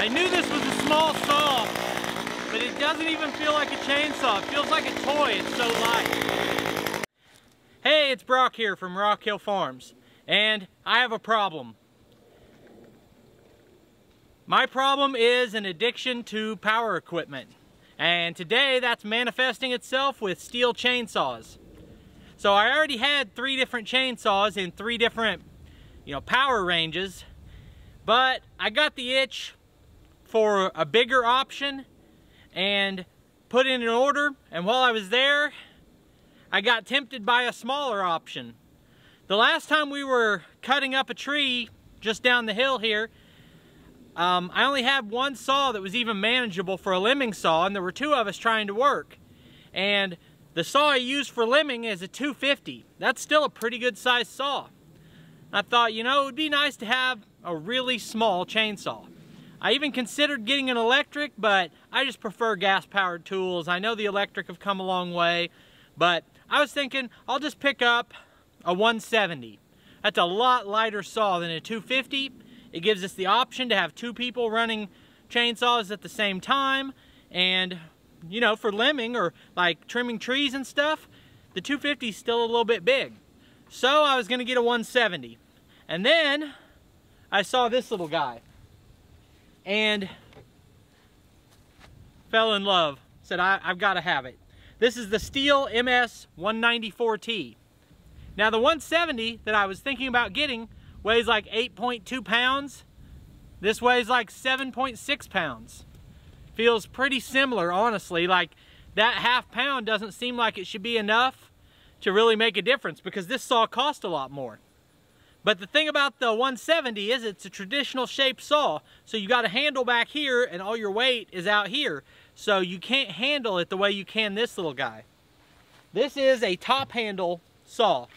I knew this was a small saw, but it doesn't even feel like a chainsaw. It feels like a toy, it's so light. Hey, it's Brock here from Rock Hill Farms, and I have a problem. My problem is an addiction to power equipment. And today that's manifesting itself with Stihl chainsaws. So I already had three different chainsaws in three different, you know, power ranges. But I got the itch for a bigger option and put in an order. And while I was there, I got tempted by a smaller option. The last time we were cutting up a tree just down the hill here, um, I only had one saw that was even manageable for a limbing saw, and there were two of us trying to work. And the saw I used for limbing is a 250. That's still a pretty good sized saw. I thought, you know, it would be nice to have a really small chainsaw. I even considered getting an electric, but I just prefer gas-powered tools. I know the electric have come a long way, but I was thinking I'll just pick up a 170. That's a lot lighter saw than a 250, it gives us the option to have two people running chainsaws at the same time. And, you know, for limbing or like trimming trees and stuff, the 250 is still a little bit big. So I was going to get a 170. And then I saw this little guy. And fell in love. Said, I, have got to have it. This is the Stihl MS 194T. Now the 170 that I was thinking about getting weighs like 8.2 pounds. This weighs like 7.6 pounds. Feels pretty similar, honestly. Like that half pound doesn't seem like it should be enough to really make a difference because this saw cost a lot more. But the thing about the 170 is it's a traditional shaped saw. So you got a handle back here and all your weight is out here. So you can't handle it the way you can this little guy. This is a top handle saw.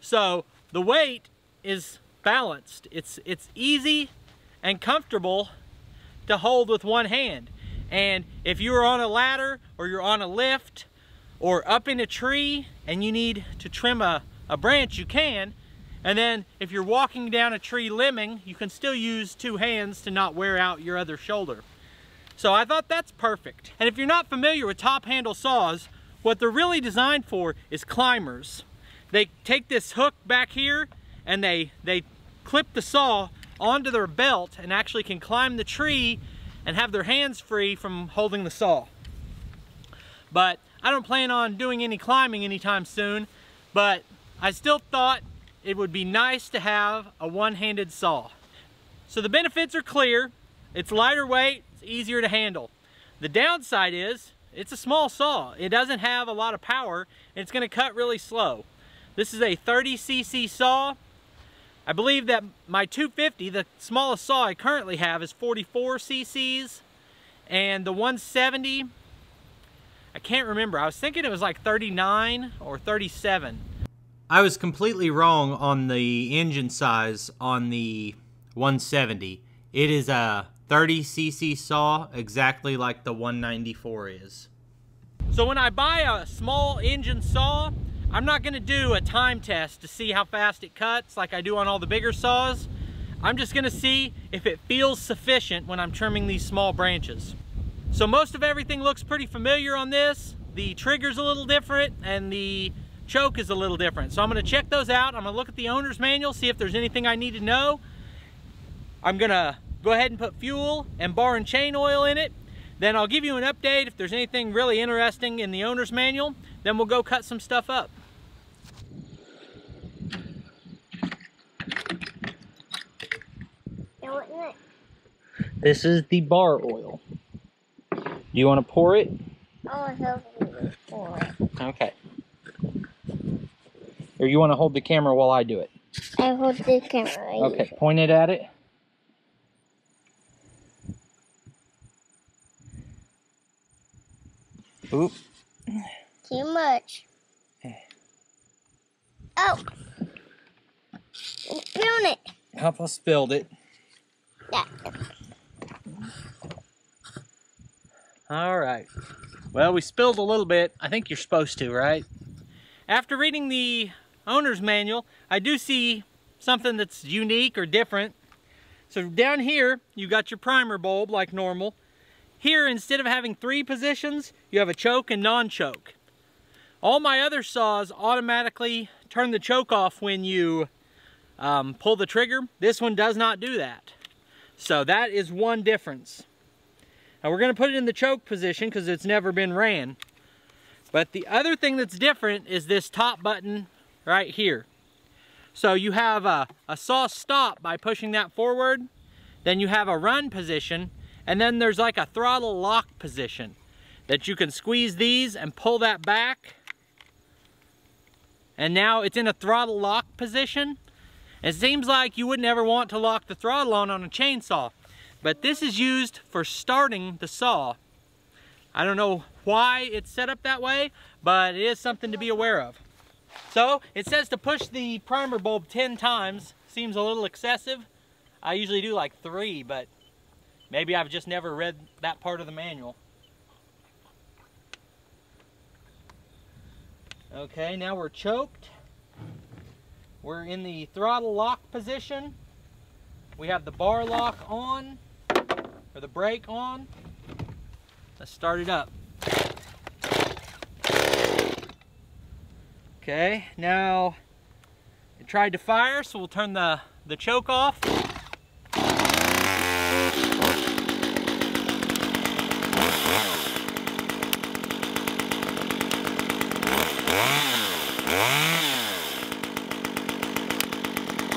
So the weight is balanced. It's, it's easy and comfortable to hold with one hand. And if you're on a ladder or you're on a lift or up in a tree and you need to trim a, a branch, you can. And then if you're walking down a tree limbing, you can still use two hands to not wear out your other shoulder. So I thought that's perfect. And if you're not familiar with top handle saws, what they're really designed for is climbers. They take this hook back here and they, they clip the saw onto their belt and actually can climb the tree and have their hands free from holding the saw. But I don't plan on doing any climbing anytime soon, but I still thought it would be nice to have a one-handed saw. So the benefits are clear. It's lighter weight, it's easier to handle. The downside is it's a small saw. It doesn't have a lot of power and it's gonna cut really slow. This is a 30cc saw I believe that my 250, the smallest saw I currently have is 44 cc's and the 170, I can't remember. I was thinking it was like 39 or 37. I was completely wrong on the engine size on the 170. It is a 30 cc saw, exactly like the 194 is. So when I buy a small engine saw, I'm not gonna do a time test to see how fast it cuts like I do on all the bigger saws. I'm just gonna see if it feels sufficient when I'm trimming these small branches. So most of everything looks pretty familiar on this. The trigger's a little different and the choke is a little different. So I'm gonna check those out. I'm gonna look at the owner's manual, see if there's anything I need to know. I'm gonna go ahead and put fuel and bar and chain oil in it. Then I'll give you an update if there's anything really interesting in the owner's manual. Then we'll go cut some stuff up. This is the bar oil. Do you want to pour it? I'll help you pour it. Okay. Or you want to hold the camera while I do it? I hold the camera. Okay, point it at it. Oop. Too much. Oh! Spilled it. Papa spilled it. Yeah. All right. Well, we spilled a little bit. I think you're supposed to, right? After reading the owner's manual, I do see something that's unique or different. So down here, you got your primer bulb like normal. Here, instead of having three positions, you have a choke and non-choke. All my other saws automatically turn the choke off when you um, pull the trigger. This one does not do that. So that is one difference. Now we're going to put it in the choke position because it's never been ran. But the other thing that's different is this top button right here. So you have a, a saw stop by pushing that forward, then you have a run position, and then there's like a throttle lock position that you can squeeze these and pull that back. And now it's in a throttle lock position. It seems like you wouldn't ever want to lock the throttle on on a chainsaw. But this is used for starting the saw. I don't know why it's set up that way, but it is something to be aware of. So it says to push the primer bulb 10 times. Seems a little excessive. I usually do like three, but maybe I've just never read that part of the manual. Okay, now we're choked. We're in the throttle lock position. We have the bar lock on, or the brake on. Let's start it up. Okay, now it tried to fire, so we'll turn the, the choke off. I'm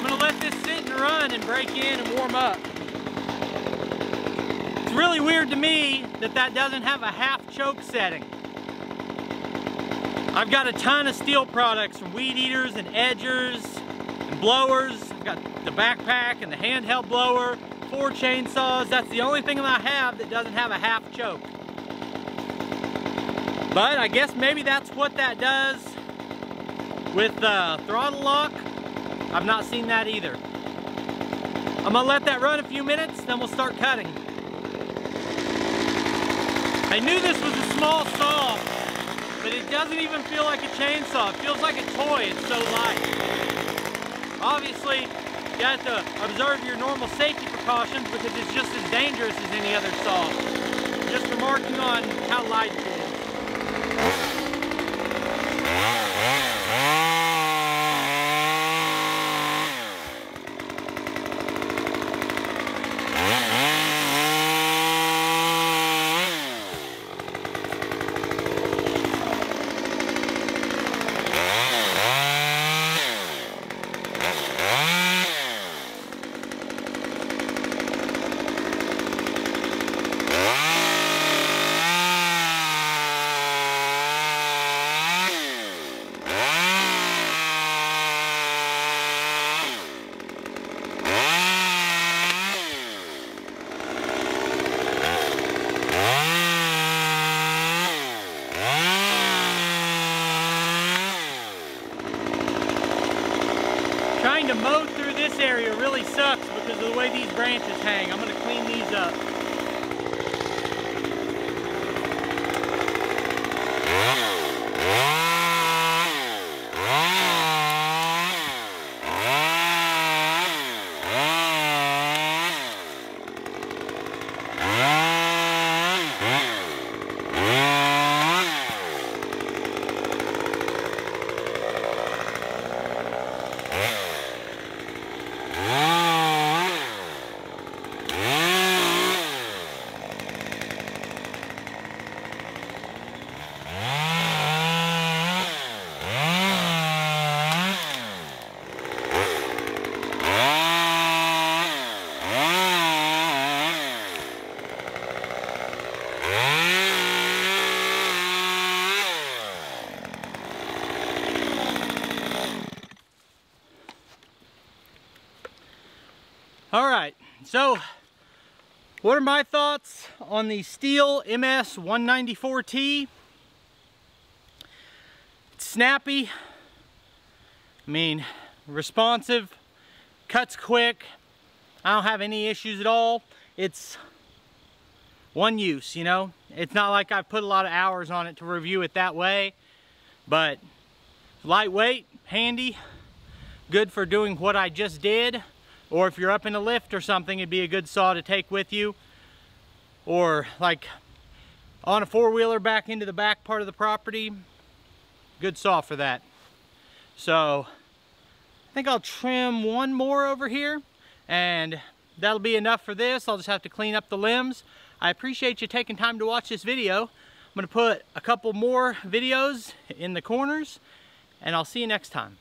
gonna let this sit and run and break in and warm up. It's really weird to me that that doesn't have a half choke setting. I've got a ton of Stihl products from weed eaters and edgers and blowers. I've got the backpack and the handheld blower, four chainsaws. That's the only thing that I have that doesn't have a half choke. But I guess maybe that's what that does with the throttle lock. I've not seen that either. I'm gonna let that run a few minutes, then we'll start cutting. I knew this was a small saw, but it doesn't even feel like a chainsaw. It feels like a toy, it's so light. Obviously, you have to observe your normal safety precautions because it's just as dangerous as any other saw. Just remarking on how light it is. Trying to mow through this area really sucks because of the way these branches hang. I'm gonna clean these up. All right, so what are my thoughts on the Stihl MS 194T? It's snappy, I mean, responsive, cuts quick. I don't have any issues at all. It's one use, you know? It's not like I've put a lot of hours on it to review it that way, but lightweight, handy, good for doing what I just did Or if you're up in a lift or something, it'd be a good saw to take with you. Or like on a four-wheeler back into the back part of the property, good saw for that. So I think I'll trim one more over here and that'll be enough for this. I'll just have to clean up the limbs. I appreciate you taking time to watch this video. I'm gonna put a couple more videos in the corners and I'll see you next time.